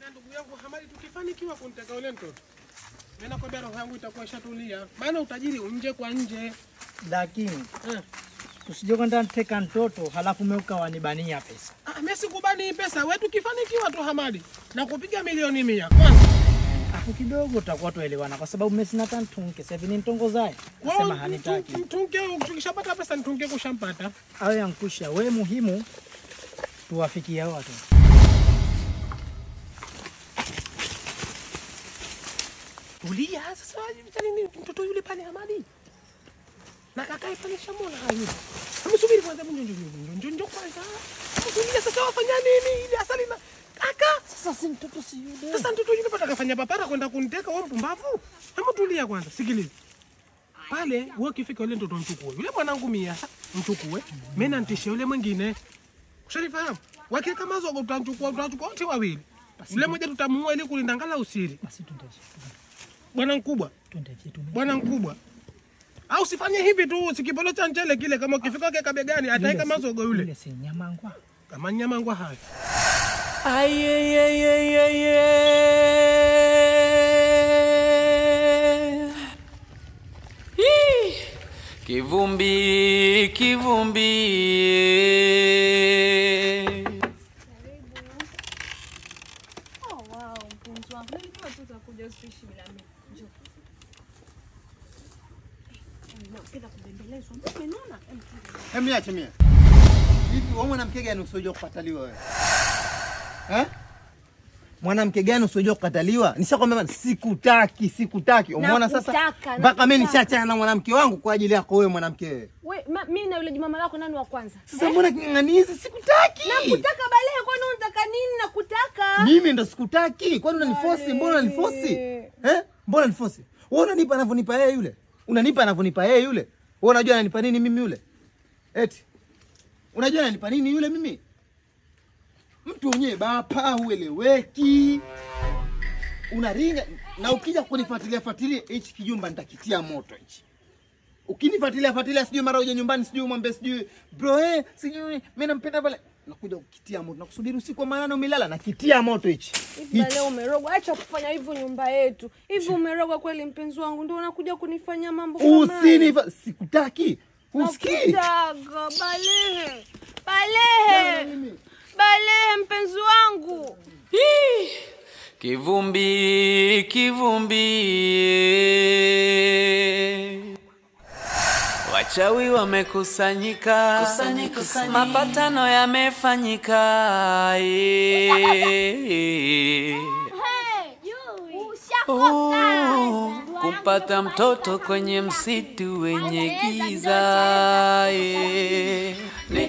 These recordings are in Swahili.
nakwambia ndugu yangu Hamadi, tukifanikiwa kumteka yule mtoto, mimi nakwambia roho yangu itakuwa ishatulia, maana utajiri unje kwa nje Lakini eh. usije kwenda teka mtoto halafu meuka wanibania pesa. Ah, mimi sikubani pesa, wewe tukifanikiwa tu Hamadi na kupiga milioni mia kwanza Afu kidogo utakuwa tuelewana kwa sababu mimi sina tantunke. Sasa hivi ni mtongozaye. Wewe Nasema hanitaki. mtunke, tukishapata pesa nitunke kushampata. Awe yankusha. We muhimu tuwafikie hao watu. Tulia sasa, nini mtoto yule pale Hamadi na kakae pale shamona hayo. Amesubiri kwanza, mjo njo njo njo njo kwanza. kulia sasa, wafanya nini ile asali na kaka? Sasa si mtoto si yule. Sasa mtoto yule pata kafanya papara kwenda kuniteka, wewe mpumbavu. Hebu tulia kwanza, sikiliza. Pale wewe ukifika yule mtoto mchukue. Yule mwanangu mia mchukue. Mimi nantishe yule mwingine. Ushanifahamu? Wakiweka mazogo tutachukua tutachukua wote wawili. Yule mmoja tutamuua ili kulinda ngala usiri. Basi tundeje. Bwana mkubwa, bwana mkubwa. Au usifanye hivi tu, sikipolo cha mchele kile kama ukifika keka begani ataika mazogo yule. Kama nyama ngwa hayo. Ayeyeyeye. Kivumbi, kivumbi. Oh, wow, mpenzi wangu. Nilijua tu utakuja usiishi bila mimi. Njoo. Eh, napenda kubembelezwa. Mbona umenona? Eh, Hebu niache mie. Hivi wewe mwanamke gani usijua kukataliwa wewe? Eh? Mwanamke gani usijua kukataliwa? Nishakwambia sikutaki, sikutaki. Umeona sasa? Mpaka mimi nishaachana na mwanamke wangu kwa ajili yako wewe mwanamke wewe. We, ma, mimi na yule jumama lako nani wa kwanza? Sasa mbona king'ang'anizi? Sikutaki. Nakutaka balehe, kwani unataka nini? Nakutaka. Mimi ndo sikutaki. Kwani unanifosi? Mbona unanifosi? Eh? Mbona unanifosi? Wewe unanipa anavyonipa yeye yule. Unanipa anavyonipa yeye yule. Wewe unajua ananipa nini mimi yule? Eti. Unajua ananipa nini yule mimi? Mtu mwenyewe bapa hueleweki. Unaringa na ukija kunifuatilia fuatilia hichi kijumba nitakitia moto hichi. Ukinifuatilia fuatilia sijui mara uje nyumbani sijui umwambie sijui bro eh sijui mimi nampenda pale nakuja kukitia moto nakusubiri usiku wa manane umelala nakitia moto hichi. Hivi leo umerogwa. Acha kufanya hivyo nyumba yetu. Hivi umerogwa kweli mpenzi wangu. Ndio unakuja kunifanyia mambo kama haya. Usini sikutaki. Usikii? Nakutaka balehe. Balehe. Balehe mpenzi wangu. Hii. Kivumbi, kivumbi. Wachawi wamekusanyika, mapatano yamefanyika. Oh, kumpata mtoto kwenye msitu wenye giza. Eh. ni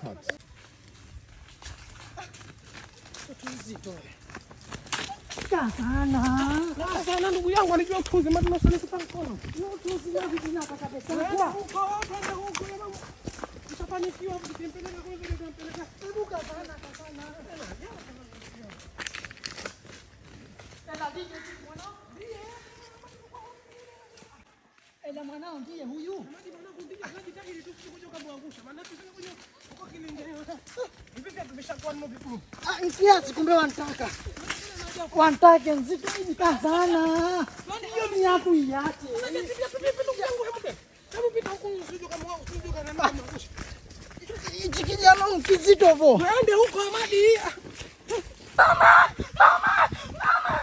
phansi kazana. Kazana ndikuyangwa ndichiyothuza imati nosolisa pangikona nothuza imati tinakasapesakwa ukhotha ndakukhulema ushapanikiwa kuti timpeleka kuzoletempeleka huyu. Ah, Mkiasi kumbe wantaka Wantake sana. Hiyo ni yako iache. Hichi kijana kizito vo. Twende huko Amadi. Mama, mama, mama,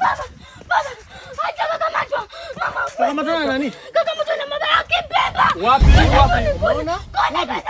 Kaka Kakamatana na nani? Kakamatana mama yake beba. Wapi wapi? Unaona? Wapi?